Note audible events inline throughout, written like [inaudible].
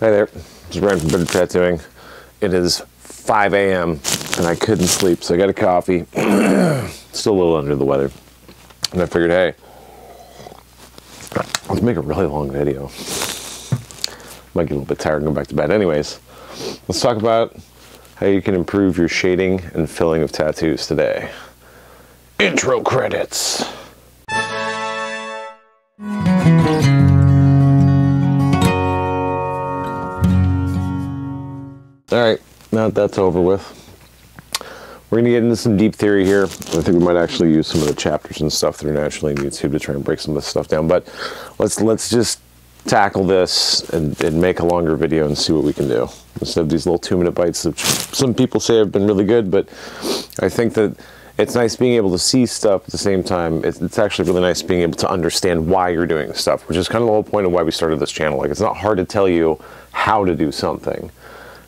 Hey there, just Rian from Better Tattooing. It is 5 a.m. and I couldn't sleep, so I got a coffee. [clears throat] Still a little under the weather. And I figured, hey, let's make a really long video. Might get a little bit tired and go back to bed. Anyways, let's talk about how you can improve your shading and filling of tattoos today. Intro credits. That that's over with, we're gonna get into some deep theory here. I think we might actually use some of the chapters and stuff that are naturally in YouTube to try and break some of this stuff down. But let's let's just tackle this and, and make a longer video and see what we can do instead of these little two minute bites that some people say have been really good. But I think that it's nice being able to see stuff at the same time. It's, it's, actually really nice being able to understand why you're doing stuff, which is kind of the whole point of why we started this channel. Like, it's not hard to tell you how to do something,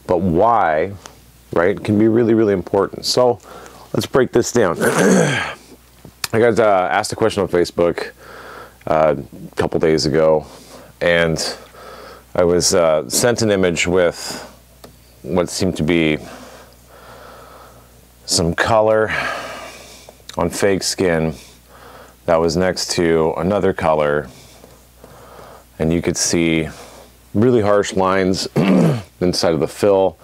but why, right, can be really, really important. So let's break this down. [clears throat] I got uh, asked a question on Facebook uh, a couple days ago, and I was uh, sent an image with what seemed to be some color on fake skin that was next to another color and you could see really harsh lines [clears throat] inside of the fill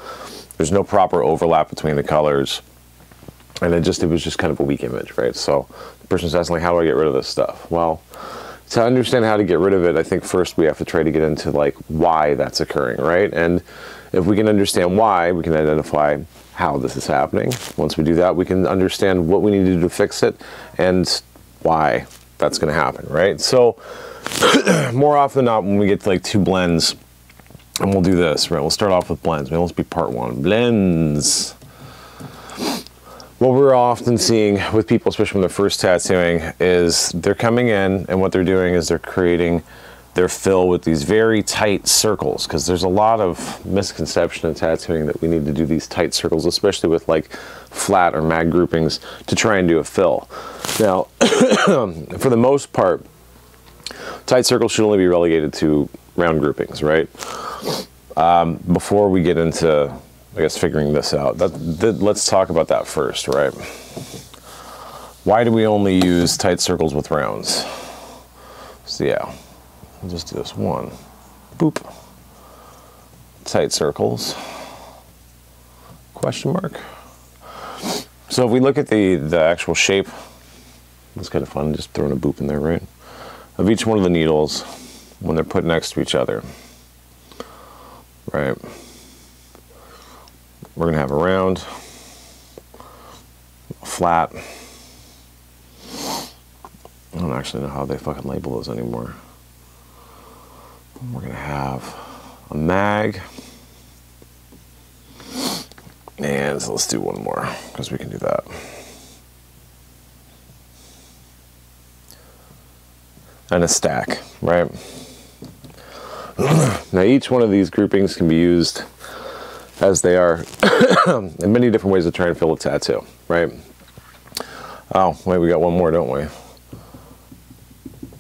there's no proper overlap between the colors and it just it was just kind of a weak image right so the person's asking like how do i get rid of this stuff well to understand how to get rid of it i think first we have to try to get into like why that's occurring right and if we can understand why we can identify how this is happening. Once we do that, we can understand what we need to do to fix it and why that's going to happen, right? So, [clears throat] more often than not, when we get to like two blends, and we'll do this, right? We'll start off with blends. Maybe let's be part one. Blends. What we're often seeing with people, especially when they're first tattooing, is they're coming in and what they're doing is they're creating their fill with these very tight circles because there's a lot of misconception in tattooing that we need to do these tight circles, especially with like flat or mag groupings to try and do a fill. Now, [coughs] for the most part, tight circles should only be relegated to round groupings, right? Um, before we get into, I guess, figuring this out, that, that, let's talk about that first, right? Why do we only use tight circles with rounds? So yeah, I'll just do this one. Boop. Tight circles. Question mark. So if we look at the, the actual shape, it's kind of fun just throwing a boop in there, right? Of each one of the needles when they're put next to each other. Right. We're to have a round, flat. I don't actually know how they fucking label those anymore. We're to have a mag. And so let's do one more because we can do that. And a stack, right? [clears throat] now each one of these groupings can be used as they are [clears throat] in many different ways to try and fill a tattoo, right? Oh, wait, we got one more, don't we?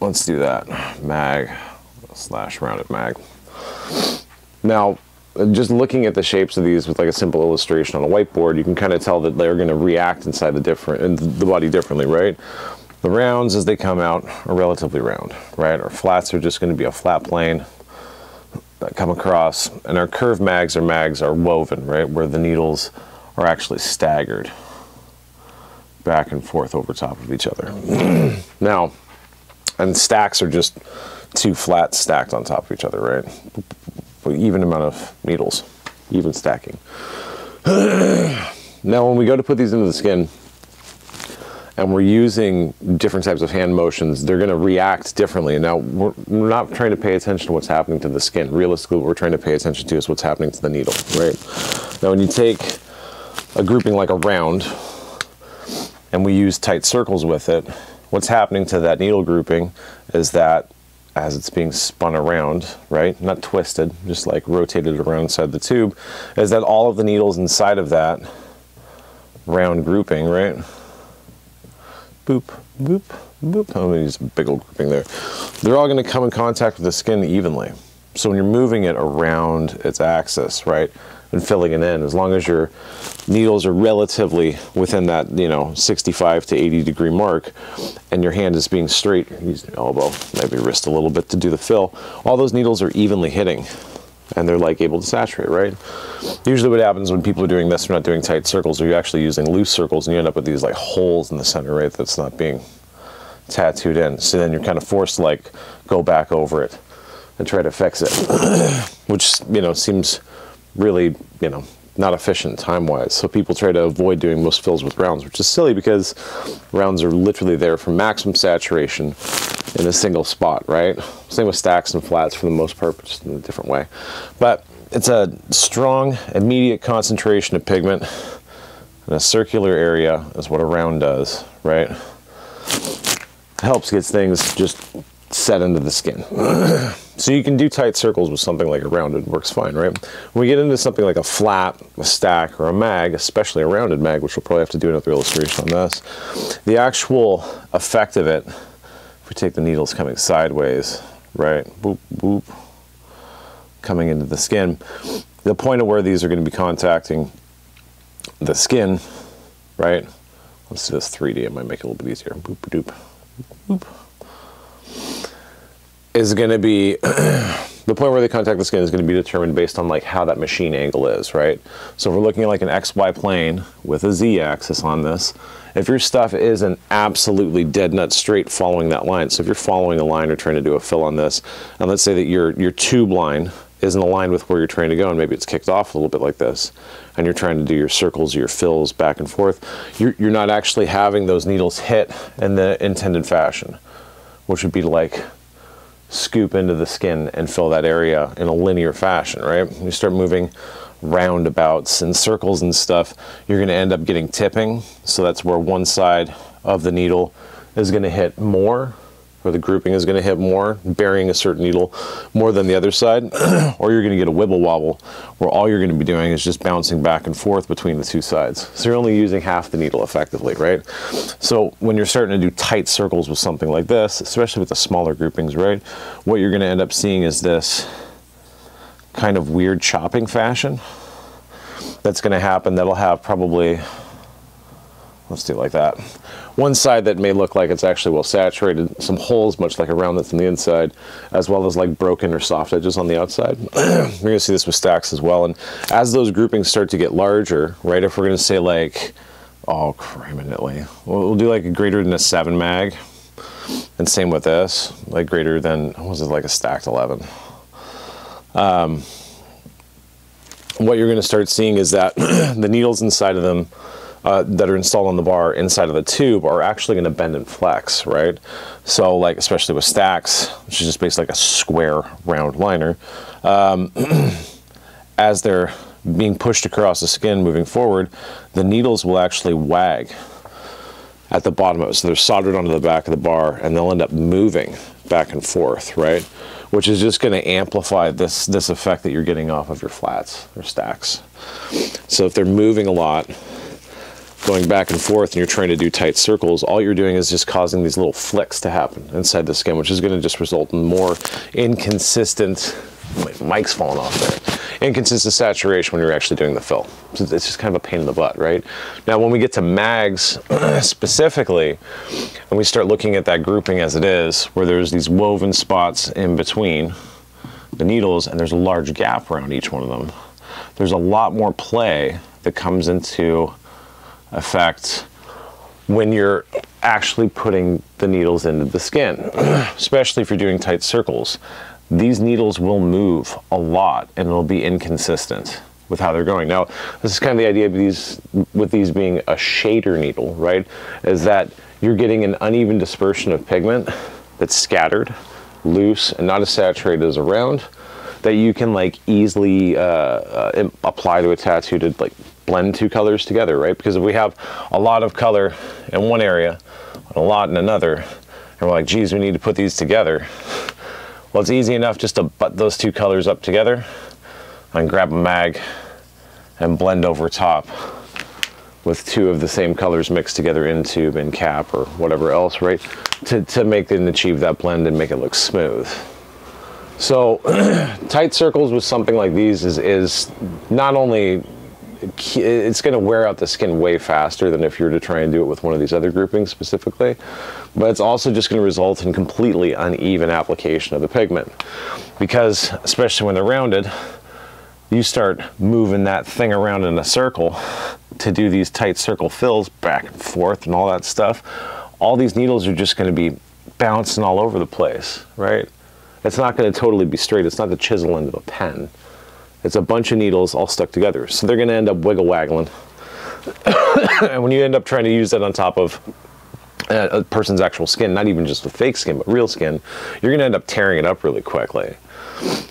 Let's do that. Mag slash rounded mag. Now, just looking at the shapes of these with like a simple illustration on a whiteboard, you can kind of tell that they're going to react inside the different in the body differently, right? The rounds as they come out are relatively round, right? Our flats are just going to be a flat plane that come across, and our curved mags or mags are woven, right, where the needles are actually staggered back and forth over top of each other. [clears throat] now, and stacks are just two flats stacked on top of each other, right? Even amount of needles, even stacking. [clears throat] now, when we go to put these into the skin, and we're using different types of hand motions, they're going to react differently. And now we're, we're, not trying to pay attention to what's happening to the skin. Realistically, what we're trying to pay attention to is what's happening to the needle, right? Now, when you take a grouping like a round, and we use tight circles with it, what's happening to that needle grouping is that as it's being spun around, right? Not twisted, just like rotated around inside the tube, is that all of the needles inside of that round grouping, right? Boop, boop, boop. Oh, I'm gonna use a big old grouping there. They're all gonna come in contact with the skin evenly. So when you're moving it around its axis, right, and filling it in, as long as your needles are relatively within that, you know, 65 to 80 degree mark, and your hand is being straight, use your elbow, maybe wrist a little bit to do the fill, all those needles are evenly hitting and they're like able to saturate, right? Usually what happens when people are doing this, they're not doing tight circles, or you're actually using loose circles and you end up with these like holes in the center, right, that's not being tattooed in. So then you're kind of forced to like go back over it and try to fix it, [clears throat] which, you know, seems really, you know, not efficient time-wise. So people try to avoid doing most fills with rounds, which is silly because rounds are literally there for maximum saturation in a single spot, right? Same with stacks and flats for the most part, just in a different way. But it's a strong, immediate concentration of pigment in a circular area is what a round does, right? Helps get things just set into the skin. [clears throat] so you can do tight circles with something like a rounded, works fine, right? When we get into something like a flat, a stack, or a mag, especially a rounded mag, which we'll probably have to do another illustration on this, the actual effect of it, if we take the needles coming sideways, right, boop, boop, coming into the skin, the point of where these are going to be contacting the skin, right, let's do this 3D, it might make it a little bit easier, boop, doop, boop is going to be [clears throat] the point where they contact the skin is going to be determined based on like how that machine angle is, right? So if we're looking at like an XY plane with a Z axis on this, if your stuff isn't absolutely dead nut straight following that line, so if you're following a line or trying to do a fill on this, and let's say that your, your tube line isn't aligned with where you're trying to go, and maybe it's kicked off a little bit like this, and you're trying to do your circles, your fills back and forth, you're, you're not actually having those needles hit in the intended fashion, which would be like scoop into the skin and fill that area in a linear fashion, right? You start moving roundabouts and circles and stuff, you're going to end up getting tipping. So that's where one side of the needle is going to hit more where the grouping is going to hit more, burying a certain needle more than the other side, [clears throat] or you're going to get a wibble wobble where all you're going to be doing is just bouncing back and forth between the two sides. So you're only using half the needle effectively, right? So when you're starting to do tight circles with something like this, especially with the smaller groupings, right, what you're going to end up seeing is this kind of weird chopping fashion that's going to happen that'll have probably let's do it like that one side that may look like it's actually well saturated, some holes much like around that's on the inside, as well as like broken or soft edges on the outside. [clears throat] You're gonna see this with stacks as well. And as those groupings start to get larger, right, if we're gonna say like, oh, criminally, we'll, we'll do like a greater than a seven mag, and same with this, like greater than, was it, like a stacked 11. Um, what you're gonna start seeing is that [clears throat] the needles inside of them uh, that are installed on the bar inside of the tube are actually going to bend and flex, right? So like, especially with stacks, which is just basically like a square round liner, um, [clears throat] as they're being pushed across the skin moving forward, the needles will actually wag at the bottom of it. So they're soldered onto the back of the bar and they'll end up moving back and forth, right? Which is just going to amplify this, this effect that you're getting off of your flats or stacks. So if they're moving a lot, going back and forth and you're trying to do tight circles, all you're doing is just causing these little flicks to happen inside the skin, which is going to just result in more inconsistent, mic's falling off there, inconsistent saturation when you're actually doing the fill. So it's just kind of a pain in the butt, right? Now, when we get to mags [clears throat] specifically, and we start looking at that grouping as it is, where there's these woven spots in between the needles and there's a large gap around each one of them, there's a lot more play that comes into effect when you're actually putting the needles into the skin, [clears throat] especially if you're doing tight circles. These needles will move a lot and it'll be inconsistent with how they're going. Now, this is kind of the idea of these, with these being a shader needle, right? Is that you're getting an uneven dispersion of pigment that's scattered, loose, and not as saturated as around that you can like easily uh, uh, apply to a tattoo to like blend two colors together, right? Because if we have a lot of color in one area and a lot in another, and we're like, geez, we need to put these together. Well, it's easy enough just to butt those two colors up together and grab a mag and blend over top with two of the same colors mixed together in tube and cap or whatever else, right? To, to make and achieve that blend and make it look smooth. So [clears throat] tight circles with something like these is, is not only it's going to wear out the skin way faster than if you were to try and do it with one of these other groupings specifically, but it's also just going to result in completely uneven application of the pigment because especially when they're rounded, you start moving that thing around in a circle to do these tight circle fills back and forth and all that stuff, all these needles are just going to be bouncing all over the place, right? It's not going to totally be straight. It's not the chisel end of a pen. It's a bunch of needles all stuck together. So they're going to end up wiggle waggling. [coughs] and when you end up trying to use that on top of uh, a person's actual skin, not even just a fake skin, but real skin, you're going to end up tearing it up really quickly.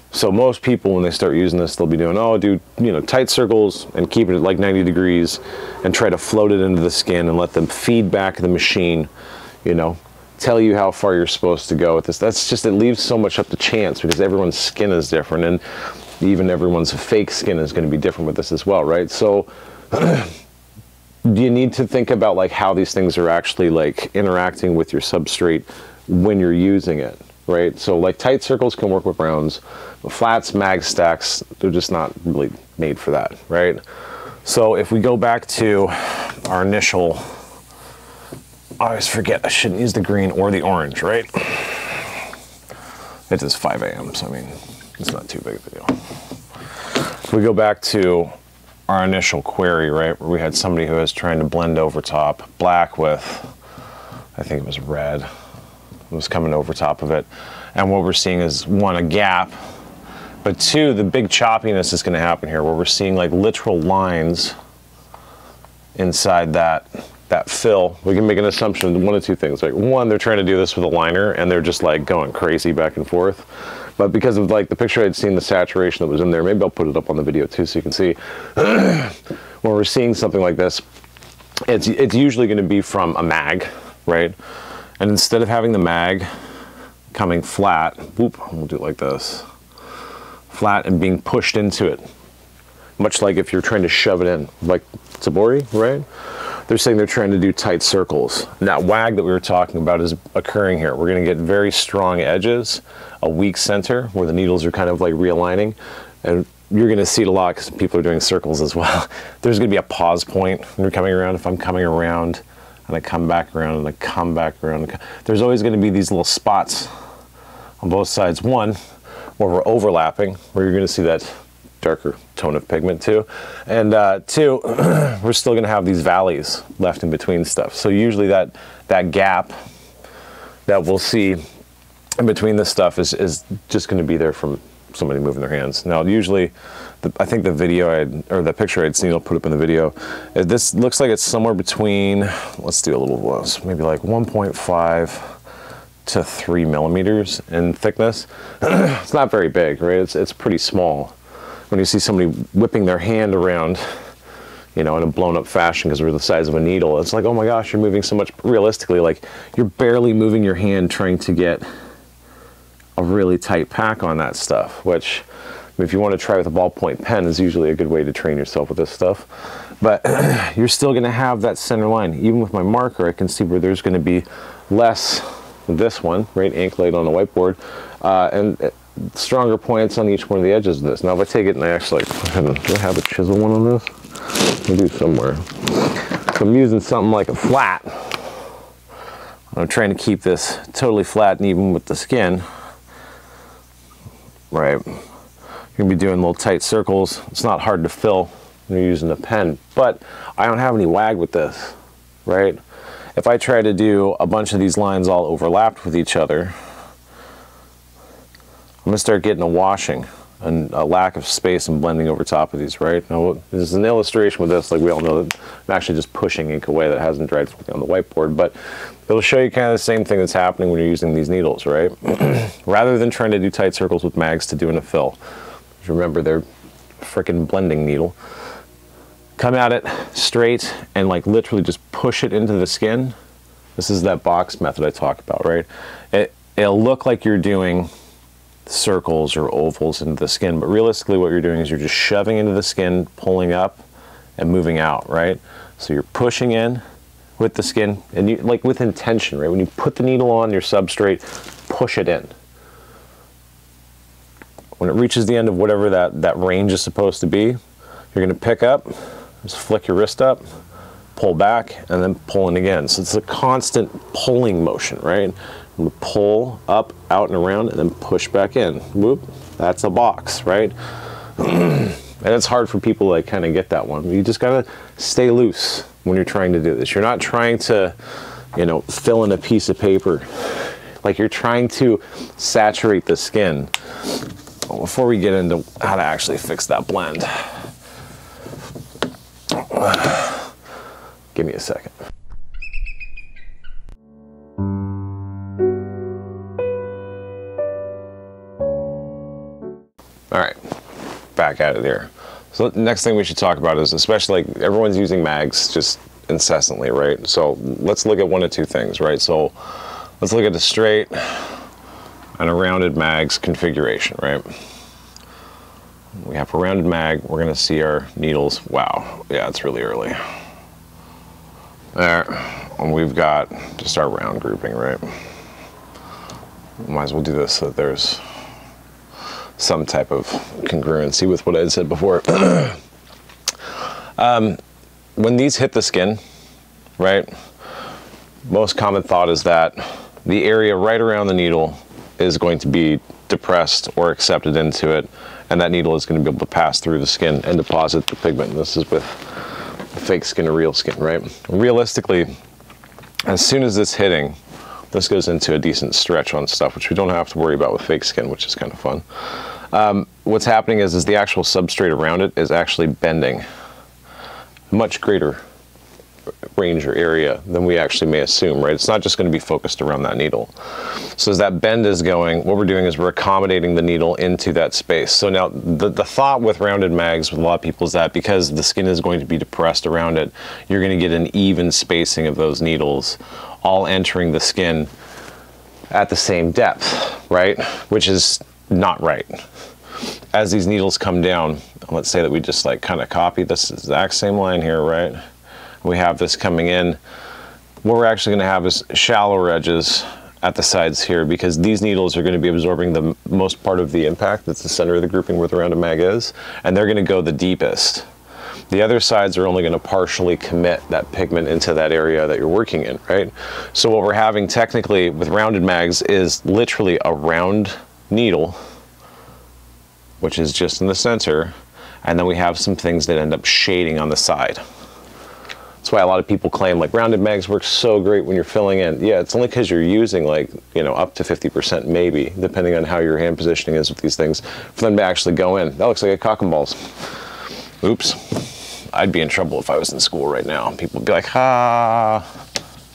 So most people, when they start using this, they'll be doing, oh, do you know, tight circles and keep it at like 90 degrees and try to float it into the skin and let them feed back the machine, you know, tell you how far you're supposed to go with this. That's just, it leaves so much up to chance because everyone's skin is different and even everyone's fake skin is going to be different with this as well, right? So [clears throat] you need to think about like how these things are actually like interacting with your substrate when you're using it right? So like tight circles can work with rounds, flats, mag stacks, they're just not really made for that, right? So if we go back to our initial, I always forget, I shouldn't use the green or the orange, right? It is 5 a.m., so I mean, it's not too big of a deal. If we go back to our initial query, right, where we had somebody who was trying to blend over top black with, I think it was red, it was coming over top of it. And what we're seeing is one, a gap, but two, the big choppiness is gonna happen here where we're seeing like literal lines inside that that fill. We can make an assumption, one of two things. Like one, they're trying to do this with a liner and they're just like going crazy back and forth. But because of like the picture I'd seen, the saturation that was in there, maybe I'll put it up on the video too so you can see. [clears throat] when we're seeing something like this, it's, it's usually gonna be from a mag, right? And instead of having the mag coming flat, whoop, we'll do it like this, flat and being pushed into it, much like if you're trying to shove it in, like tebori, right? They're saying they're trying to do tight circles. And that wag that we were talking about is occurring here. We're gonna get very strong edges, a weak center where the needles are kind of like realigning. And you're gonna see it a lot because people are doing circles as well. [laughs] There's gonna be a pause point when you're coming around. If I'm coming around and I come back around and I come back around. There's always going to be these little spots on both sides. One, where we're overlapping, where you're going to see that darker tone of pigment too. And uh, two, [clears throat] we're still going to have these valleys left in between stuff. So usually that, that gap that we'll see in between this stuff is, is just going to be there from somebody moving their hands. Now, usually, the, I think the video I'd, or the picture I'd seen, I'll put up in the video. Uh, this looks like it's somewhere between, let's do a little less, maybe like 1.5 to three millimeters in thickness. [clears throat] it's not very big, right? It's, it's pretty small. When you see somebody whipping their hand around, you know, in a blown up fashion because we're the size of a needle, it's like, oh my gosh, you're moving so much. Realistically, like you're barely moving your hand trying to get a really tight pack on that stuff, which if you want to try with a ballpoint pen is usually a good way to train yourself with this stuff. But [clears throat] you're still going to have that center line. Even with my marker, I can see where there's going to be less this one, right, ink laid on the whiteboard, uh, and uh, stronger points on each one of the edges of this. Now if I take it and I actually, do I have a chisel one on this? I do somewhere. So I'm using something like a flat. I'm trying to keep this totally flat and even with the skin right? You're gonna be doing little tight circles. It's not hard to fill when you're using a pen, but I don't have any wag with this, right? If I try to do a bunch of these lines all overlapped with each other, I'm gonna start getting a washing and a lack of space and blending over top of these, right? Now, there's an illustration with this, like we all know that I'm actually just pushing ink away that hasn't dried on the whiteboard, but it'll show you kind of the same thing that's happening when you're using these needles, right? [clears throat] Rather than trying to do tight circles with mags to doing a fill. Remember, they're freaking blending needle. Come at it straight and like literally just push it into the skin. This is that box method I talk about, right? It, it'll look like you're doing circles or ovals into the skin, but realistically what you're doing is you're just shoving into the skin, pulling up, and moving out, right? So you're pushing in with the skin, and you like with intention, right? When you put the needle on your substrate, push it in. when it reaches the end of whatever that, that range is supposed to be, you're gonna pick up, just flick your wrist up, pull back, and then pull in again. So it's a constant pulling motion, right? Pull up, out and around, and then push back in. Whoop, that's a box, right? [clears throat] and it's hard for people to like kind of get that one. You just gotta stay loose when you're trying to do this. You're not trying to, you know, fill in a piece of paper. Like you're trying to saturate the skin. Before we get into how to actually fix that blend, [sighs] give me a second. All right, back at it here. So the next thing we should talk about is, especially like everyone's using mags just incessantly, right? So let's look at one of two things, right? So let's look at a straight and a rounded mags configuration, right? We have a rounded mag, we're gonna see our needles. Wow, yeah, it's really early. There, and we've got just our round grouping, right? Might as well do this so that there's some type of congruency with what I had said before. [clears throat] um, when these hit the skin, right, most common thought is that the area right around the needle is going to be depressed or accepted into it, and that needle is going to be able to pass through the skin and deposit the pigment. This is with fake skin or real skin, right? Realistically, as soon as it's hitting, this goes into a decent stretch on stuff, which we don't have to worry about with fake skin, which is kind of fun. Um, what's happening is, is the actual substrate around it is actually bending much greater range or area than we actually may assume, right? It's not just going to be focused around that needle. So as that bend is going, what we're doing is we're accommodating the needle into that space. So now the, the thought with rounded mags with a lot of people is that because the skin is going to be depressed around it, you're going to get an even spacing of those needles all entering the skin at the same depth, right? Which is not right. As these needles come down, let's say that we just like kind of copy this exact same line here, right? We have this coming in. What we're actually going to have is shallower edges at the sides here because these needles are going to be absorbing the most part of the impact. That's the center of the grouping where the rounded mag is, and they're going to go the deepest. The other sides are only going to partially commit that pigment into that area that you're working in, right? So what we're having technically with rounded mags is literally a round needle, which is just in the center, and then we have some things that end up shading on the side. That's why a lot of people claim like rounded mags work so great when you're filling in. Yeah, it's only because you're using like, you know, up to 50% maybe, depending on how your hand positioning is with these things, for them to actually go in. That looks like a cock and balls. Oops. I'd be in trouble if I was in school right now. People would be like, ah,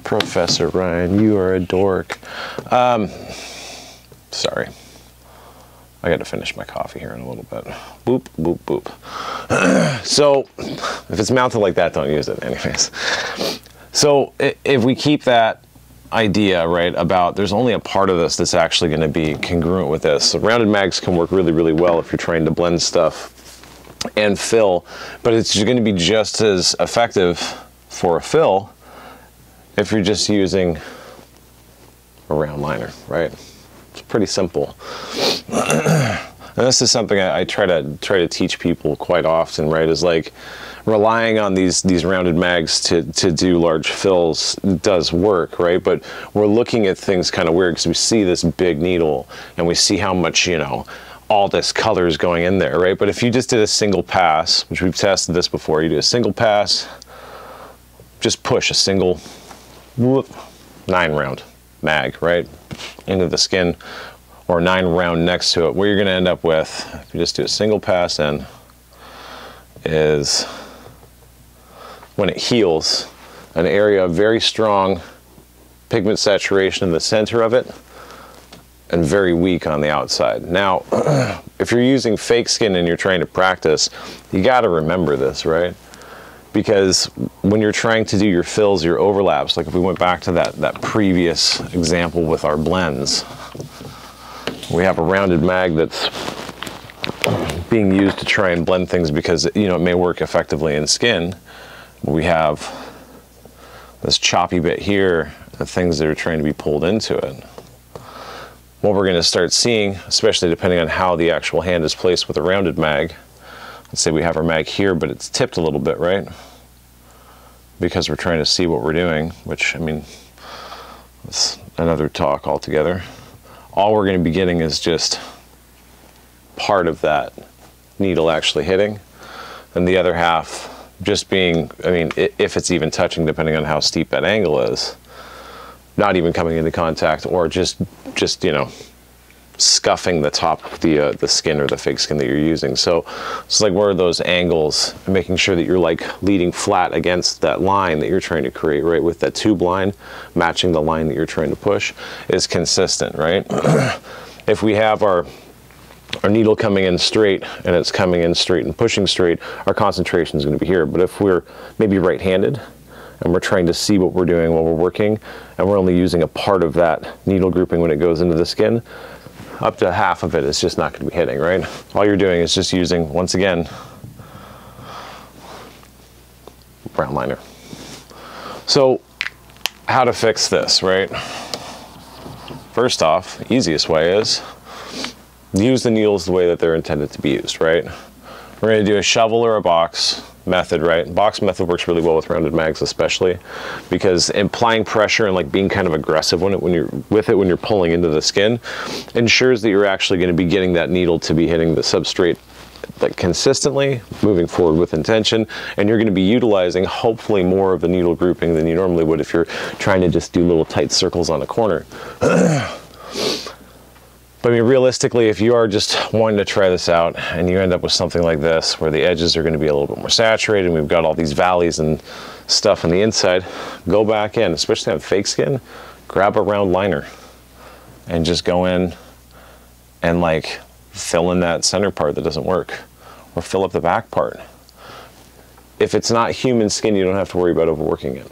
Professor Rian, you are a dork. Um, sorry. I got to finish my coffee here in a little bit. Boop, boop, boop. [clears throat] so if it's mounted like that, don't use it anyways. So if we keep that idea, right, about there's only a part of this that's actually going to be congruent with this. So rounded mags can work really, really well if you're trying to blend stuff and fill, but it's going to be just as effective for a fill if you're just using a round liner, right? It's pretty simple. [clears throat] and this is something I, I, try to try to teach people quite often, right? Is like relying on these these rounded mags to to do large fills does work, right? But we're looking at things kind of weird because we see this big needle and we see how much you know all this color is going in there, right? But if you just did a single pass, which we've tested this before, you do a single pass, just push a single whoop, nine round mag, right? Into the skin or nine round next to it. What you're gonna end up with, if you just do a single pass in, is when it heals, an area of very strong pigment saturation in the center of it and very weak on the outside. Now, [clears throat] if you're using fake skin and you're trying to practice, you gotta remember this, right? because when you're trying to do your fills, your overlaps, like if we went back to that, that previous example with our blends, we have a rounded mag that's being used to try and blend things because you know it may work effectively in skin. We have this choppy bit here, the things that are trying to be pulled into it. What we're going to start seeing, especially depending on how the actual hand is placed with a rounded mag. Let's say we have our mag here, but it's tipped a little bit, right? Because we're trying to see what we're doing, which, I mean, it's another talk altogether. All we're going to be getting is just part of that needle actually hitting, and the other half just being, I mean, if it's even touching, depending on how steep that angle is, not even coming into contact, or just, just you know, scuffing the top of the uh, the skin or the fake skin that you're using. So it's like where are those angles, making sure that you're like leading flat against that line that you're trying to create, right? With that tube line, matching the line that you're trying to push is consistent, right? [clears throat] if we have our our needle coming in straight and it's coming in straight and pushing straight, our concentration is going to be here. But if we're maybe right-handed and we're trying to see what we're doing while we're working and we're only using a part of that needle grouping when it goes into the skin, up to half of it is just not going to be hitting, right? All you're doing is just using, once again, round liner. So how to fix this, right? First off, easiest way is use the needles the way that they're intended to be used, right? We're to do a shovel or a box method, right? Box method works really well with rounded mags, especially because applying pressure and like being kind of aggressive when it when you're with it when you're pulling into the skin ensures that you're actually going to be getting that needle to be hitting the substrate like consistently moving forward with intention and you're going to be utilizing hopefully more of the needle grouping than you normally would if you're trying to just do little tight circles on a corner [clears throat] But I mean, realistically, if you are just wanting to try this out and you end up with something like this, where the edges are going to be a little bit more saturated, and we've got all these valleys and stuff on the inside, go back in, especially on fake skin, grab a round liner and just go in and like fill in that center part that doesn't work or fill up the back part. If it's not human skin, you don't have to worry about overworking it,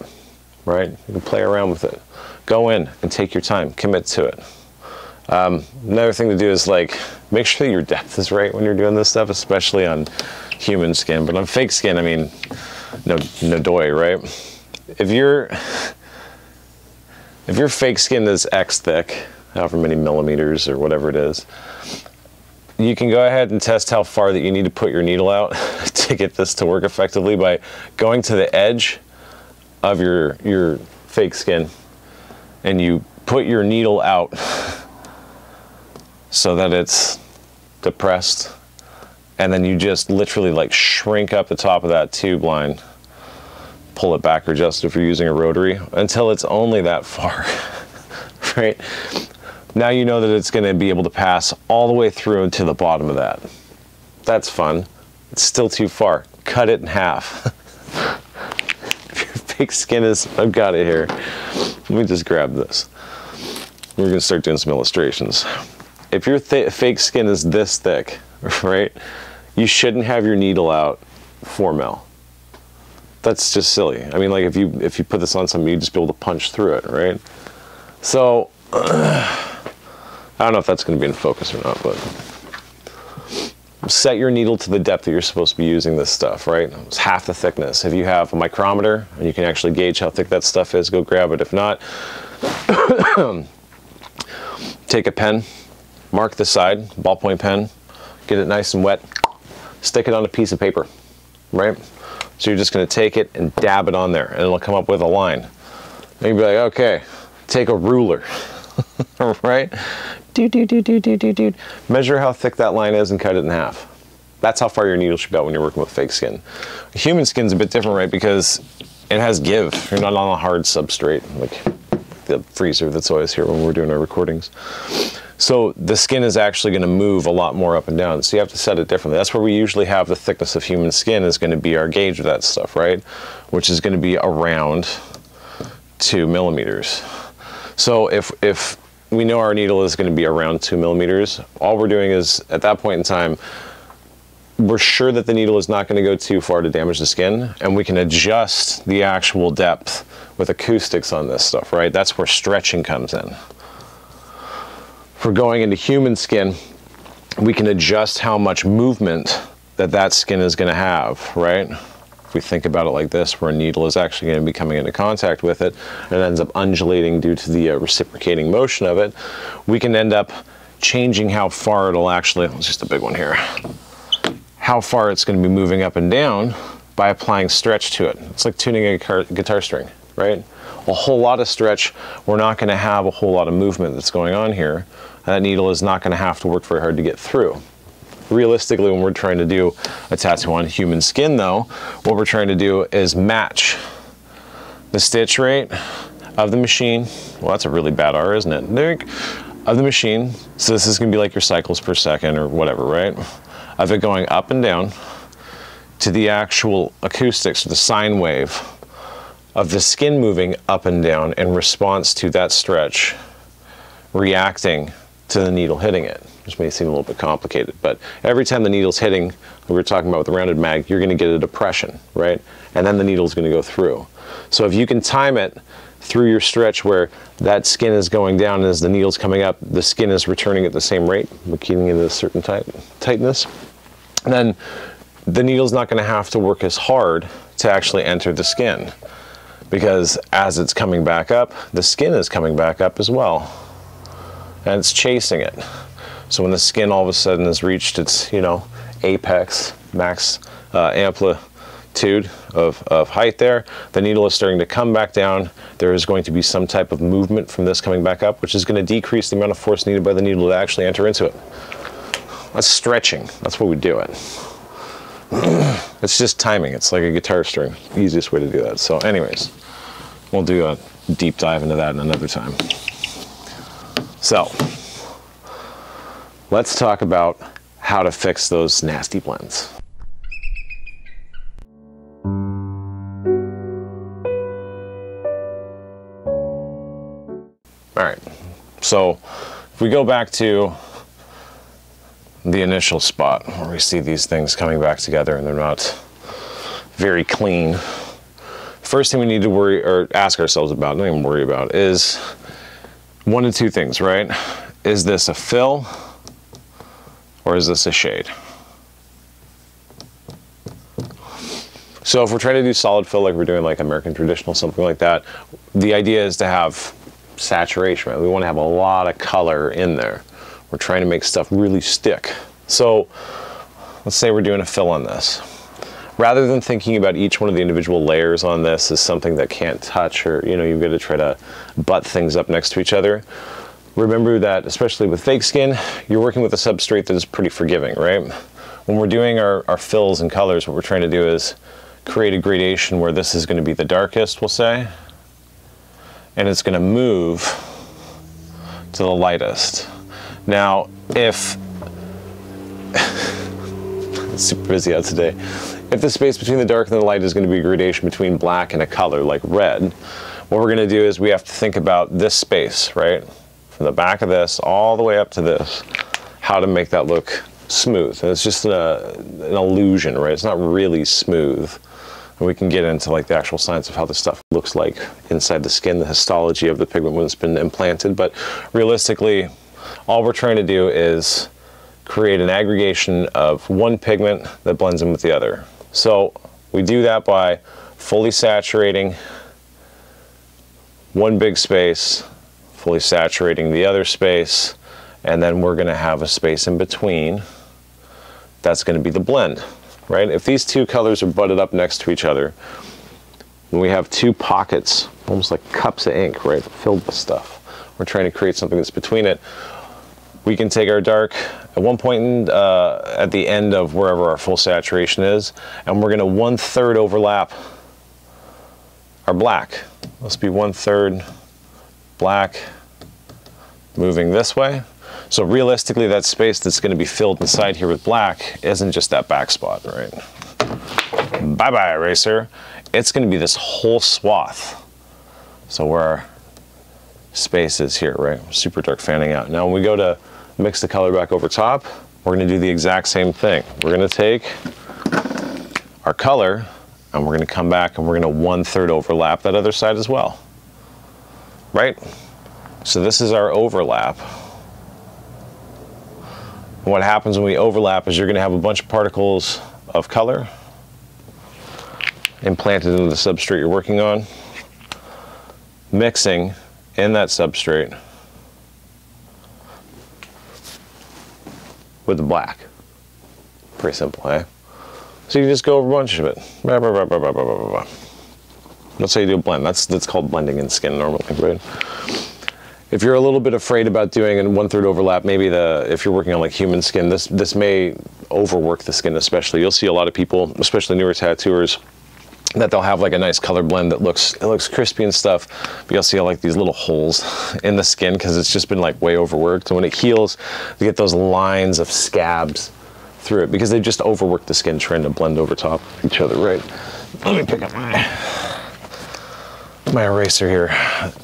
right? You can play around with it. Go in and take your time, commit to it. Um, another thing to do is like make sure your depth is right when you're doing this stuff, especially on human skin. But on fake skin, I mean, no, no doy, right? If your if your fake skin is X thick, however many millimeters or whatever it is, you can go ahead and test how far that you need to put your needle out [laughs] to get this to work effectively by going to the edge of your your fake skin and you put your needle out [laughs] so that it's depressed. And then you just literally like shrink up the top of that tube line, pull it back or adjust if you're using a rotary until it's only that far, [laughs] right? Now you know that it's gonna be able to pass all the way through to the bottom of that. That's fun. It's still too far. Cut it in half. if [laughs] your fake skin is, I've got it here. Let me just grab this. We're gonna start doing some illustrations if your fake skin is this thick, [laughs] right, you shouldn't have your needle out 4 mil. That's just silly. I mean, like if you if you put this on something, you'd just be able to punch through it, right? So, [clears throat] I don't know if that's going to be in focus or not, but set your needle to the depth that you're supposed to be using this stuff, right? It's half the thickness. If you have a micrometer and you can actually gauge how thick that stuff is, go grab it. If not, [coughs] take a pen, mark the side, ballpoint pen, get it nice and wet, stick it on a piece of paper, right? So you're just gonna take it and dab it on there and it'll come up with a line. And you'll be like, okay, take a ruler, [laughs] right? Do, do, do, do, do, do, do. Measure how thick that line is and cut it in half. That's how far your needle should go when you're working with fake skin. Human skin's a bit different, right? Because it has give. You're not on a hard substrate, like the freezer that's always here when we're doing our recordings. So the skin is actually going to move a lot more up and down. So you have to set it differently. That's where we usually have the thickness of human skin is going to be our gauge of that stuff, right? Which is going to be around two millimeters. So if, if we know our needle is going to be around two millimeters, all we're doing is at that point in time, we're sure that the needle is not going to go too far to damage the skin and we can adjust the actual depth with acoustics on this stuff, right? That's where stretching comes in for going into human skin, we can adjust how much movement that that skin is going to have, right? if we think about it like this, where a needle is actually going to be coming into contact with it and it ends up undulating due to the uh, reciprocating motion of it, we can end up changing how far it'll actually, it's just a big one here, how far it's going to be moving up and down by applying stretch to it. It's like tuning a guitar, guitar string, right? A whole lot of stretch, we're not going to have a whole lot of movement that's going on here. That needle is not going to have to work very hard to get through. Realistically, when we're trying to do a tattoo on human skin though, what we're trying to do is match the stitch rate of the machine. Well, that's a really bad R, isn't it? Of the machine. So this is gonna be like your cycles per second or whatever, right? Of it going up and down to the actual acoustics, the sine wave of the skin moving up and down in response to that stretch, reacting to the needle hitting it which may seem a little bit complicated, but every time the needle's hitting, we were talking about with the rounded mag, you're gonna get a depression, right? And then the needle's gonna go through. So if you can time it through your stretch where that skin is going down and as the needle's coming up, the skin is returning at the same rate, keeping it at a certain tight, tightness, then the needle's not gonna have to work as hard to actually enter the skin because as it's coming back up, the skin is coming back up as well and it's chasing it. So when the skin all of a sudden has reached its, you know, apex, max uh, amplitude of, of height there, the needle is starting to come back down. There is going to be some type of movement from this coming back up, which is going to decrease the amount of force needed by the needle to actually enter into it. That's stretching. That's what we do it. [clears throat] it's just timing. It's like a guitar string. Easiest way to do that. So anyways, we'll do a deep dive into that in another time. So let's talk about how to fix those nasty blends. All right, so if we go back to the initial spot where we see these things coming back together and they're not very clean, first thing we need to worry or ask ourselves about, not even worry about, is one of two things, right? Is this a fill or is this a shade? So if we're trying to do solid fill like we're doing like American traditional, something like that, the idea is to have saturation, right? We want to have a lot of color in there. We're trying to make stuff really stick. So let's say we're doing a fill on this. Rather than thinking about each one of the individual layers on this as something that can't touch or, you know, you've got to try to butt things up next to each other, remember that, especially with fake skin, you're working with a substrate that is pretty forgiving, right? When we're doing our, our fills and colors, what we're trying to do is create a gradation where this is going to be the darkest, we'll say, and it's going to move to the lightest. Now, if [laughs] super busy out today, if the space between the dark and the light is going to be a gradation between black and a color like red, what we're going to do is we have to think about this space, right? from the back of this all the way up to this, how to make that look smooth. And it's just a, uh, an illusion, right? It's not really smooth. And we can get into like the actual science of how this stuff looks like inside the skin, the histology of the pigment when it's been implanted. But realistically, all we're trying to do is create an aggregation of one pigment that blends in with the other. So we do that by fully saturating one big space fully saturating the other space, and then we're going to have a space in between. That's going to be the blend, right? If these two colors are butted up next to each other, we have two pockets, almost like cups of ink, right, filled with stuff. We're trying to create something that's between it. We can take our dark at one point in, uh, at the end of wherever our full saturation is, and we're going to one third overlap our black. Let's be one third black moving this way. So realistically, that space that's going to be filled inside here with black isn't just that back spot, right? Bye-bye, eraser. It's going to be this whole swath. So where our space is here, right? Super dark fanning out. Now when we go to mix the color back over top, we're going to do the exact same thing. We're going to take our color and we're going to come back and we're going to one-third overlap that other side as well right? So this is our overlap. What happens when we overlap is you're going to have a bunch of particles of color implanted into the substrate you're working on, mixing in that substrate with the black. Pretty simple, eh? So you just go over a bunch of it. Let's say you do a blend. That's that's called blending in skin normally, right? If you're a little bit afraid about doing a one third overlap, maybe the if you're working on like human skin, this this may overwork the skin especially. You'll see a lot of people, especially newer tattooers, that they'll have like a nice color blend that looks it looks crispy and stuff but you'll see like these little holes [laughs] in the skin because it's just been like way overworked. And when it heals you get those lines of scabs through it because they just overworked the skin trying to blend over top each other. Right. Let me pick up my my eraser here.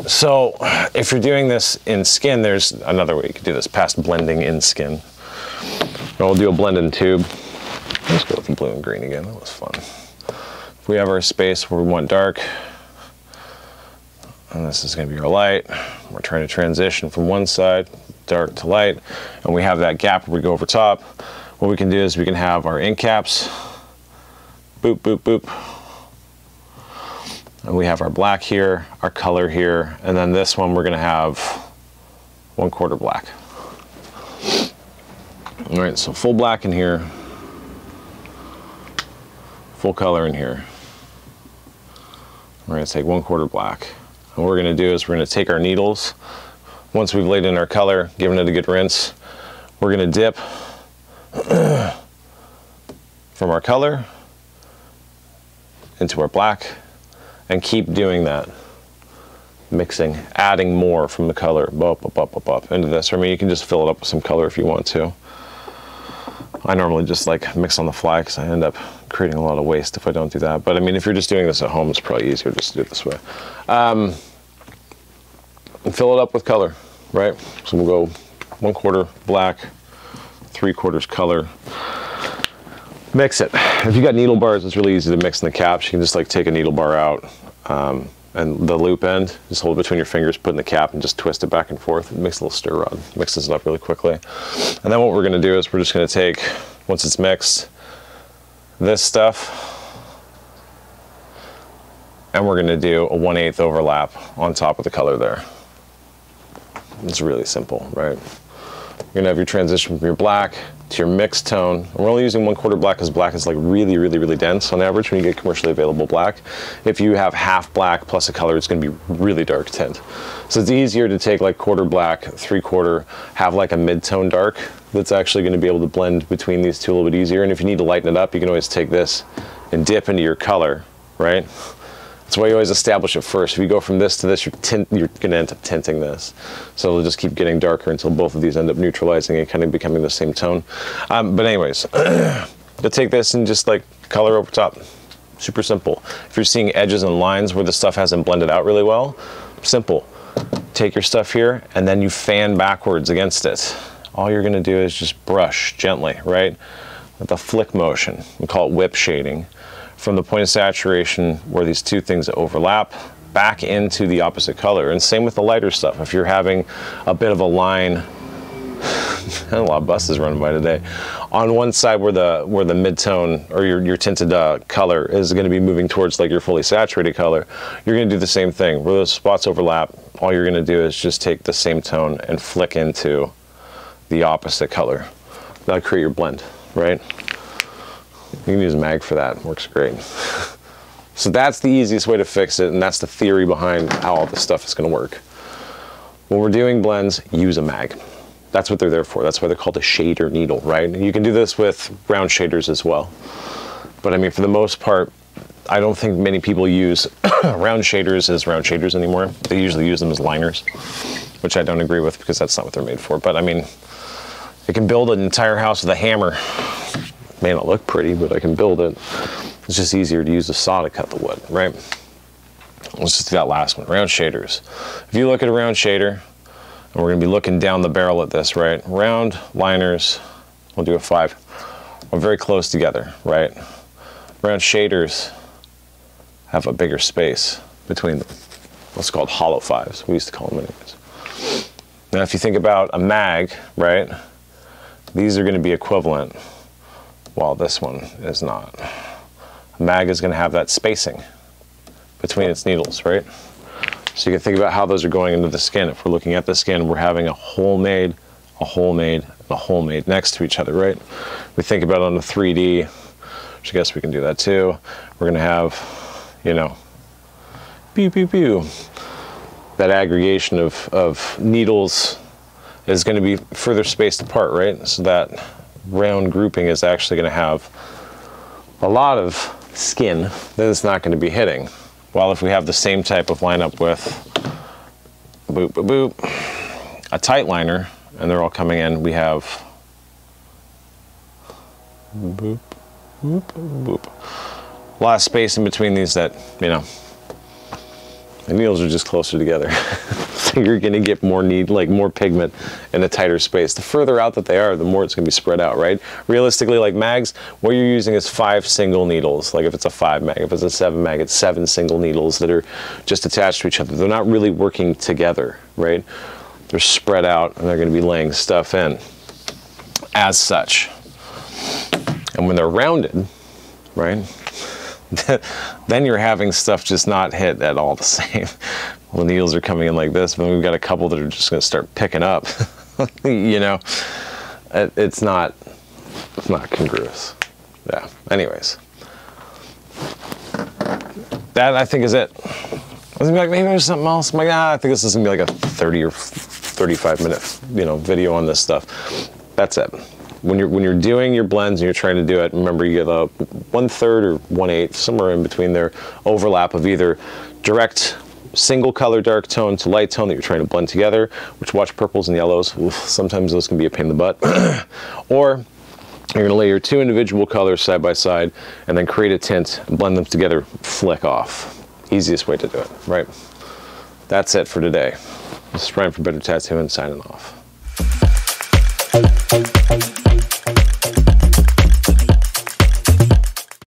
So if you're doing this in skin there's another way you could do this past blending in skin. We'll do a blend in tube. Let's go with the blue and green again. That was fun we have our space where we want dark, and this is going to be our light. We're trying to transition from one side, dark to light, and we have that gap where we go over top. What we can do is we can have our ink caps, boop, boop, boop. And we have our black here, our color here, and then this one we're going to have one quarter black. All right, so full black in here, full color in here. We're to take one quarter black. And what we're going to do is we're going to take our needles. Once we've laid in our color, given it a good rinse, we're going to dip [clears throat] from our color into our black and keep doing that mixing, adding more from the color up, up, up, up, up into this. I mean, you can just fill it up with some color if you want to. I normally just like mix on the fly because I end up creating a lot of waste if I don't do that. But I mean, if you're just doing this at home, it's probably easier just to do it this way. Um, and fill it up with color, right? So we'll go one quarter black, three quarters color. Mix it. If you got needle bars, it's really easy to mix in the caps. You can just like take a needle bar out um, and the loop end, just hold it between your fingers, put in the cap and just twist it back and forth. It makes a little stir rod, mixes it up really quickly. And then what we're gonna do is we're just gonna take, once it's mixed, this stuff, and we're gonna do a 1 8 overlap on top of the color there. It's really simple, right? You're gonna have your transition from your black to your mixed tone. We're only using one quarter black because black is like really, really, really dense on average when you get commercially available black. If you have half black plus a color, it's gonna be really dark tint. So it's easier to take like quarter black, three quarter, have like a mid-tone dark that's actually gonna be able to blend between these two a little bit easier. And if you need to lighten it up, you can always take this and dip into your color, right? That's why you always establish it first. If you go from this to this, you're, tint, you're going to end up tinting this. So it'll just keep getting darker until both of these end up neutralizing and kind of becoming the same tone. Um, but anyways, [clears throat] to take this and just like color over top. Super simple. If you're seeing edges and lines where the stuff hasn't blended out really well, simple. Take your stuff here and then you fan backwards against it. All you're going to do is just brush gently, right? With a flick motion. We call it whip shading from the point of saturation where these two things overlap back into the opposite color. And same with the lighter stuff. If you're having a bit of a line, [laughs] a lot of buses running by today, on one side where the where the mid-tone or your, your tinted uh, color is going to be moving towards like your fully saturated color, you're going to do the same thing. Where those spots overlap, all you're going to do is just take the same tone and flick into the opposite color. That'll create your blend, right? You can use a mag for that, works great. [laughs] so that's the easiest way to fix it, and that's the theory behind how all this stuff is gonna work. When we're doing blends, use a mag. That's what they're there for. That's why they're called a shader needle, right? You can do this with round shaders as well. But I mean, for the most part, I don't think many people use [coughs] round shaders as round shaders anymore. They usually use them as liners, which I don't agree with because that's not what they're made for. But I mean, it can build an entire house with a hammer may not look pretty, but I can build it. It's just easier to use a saw to cut the wood, right? Let's just do that last one, round shaders. If you look at a round shader, and we're gonna be looking down the barrel at this, right? Round liners, we'll do a five, are very close together, right? Round shaders have a bigger space between them. What's called hollow fives. We used to call them anyways. Now, if you think about a mag, right? These are gonna be equivalent while this one is not. A mag is going to have that spacing between its needles, right? So you can think about how those are going into the skin. If we're looking at the skin, we're having a hole made, a hole made, a hole made next to each other, right? We think about on the 3D, which I guess we can do that too. We're gonna have, you know, pew, pew, pew. That aggregation of, of needles is gonna be further spaced apart, right? So that round grouping is actually gonna have a lot of skin that it's not gonna be hitting. While if we have the same type of lineup with boop, boop, boop, a tight liner, and they're all coming in, we have boop, boop, boop. A lot of space in between these that, you know, the needles are just closer together. [laughs] so you're gonna get more need, like more pigment in a tighter space. The further out that they are, the more it's gonna be spread out, right? Realistically, like mags, what you're using is five single needles. Like if it's a five mag, if it's a seven mag, it's seven single needles that are just attached to each other. They're not really working together, right? They're spread out and they're gonna be laying stuff in as such. And when they're rounded, right? [laughs] then you're having stuff just not hit at all the [laughs] same. Well, the needles are coming in like this, but we've got a couple that are just going to start picking up. [laughs] you know, it's not, it's not congruous. Yeah. Anyways, that I think is it. I was like, maybe there's something else. I'm like, ah, I think this is gonna be like a 30 or 35 minute, you know, video on this stuff. That's it when you're when you're doing your blends and you're trying to do it, remember you have a one third or one eighth, somewhere in between there, overlap of either direct single color dark tone to light tone that you're trying to blend together, which watch purples and yellows. Oof, sometimes those can be a pain in the butt. [clears throat] or you're going to lay your two individual colors side by side and then create a tint, blend them together, flick off. Easiest way to do it, right? That's it for today. This is Rian from Better Tattooing signing off.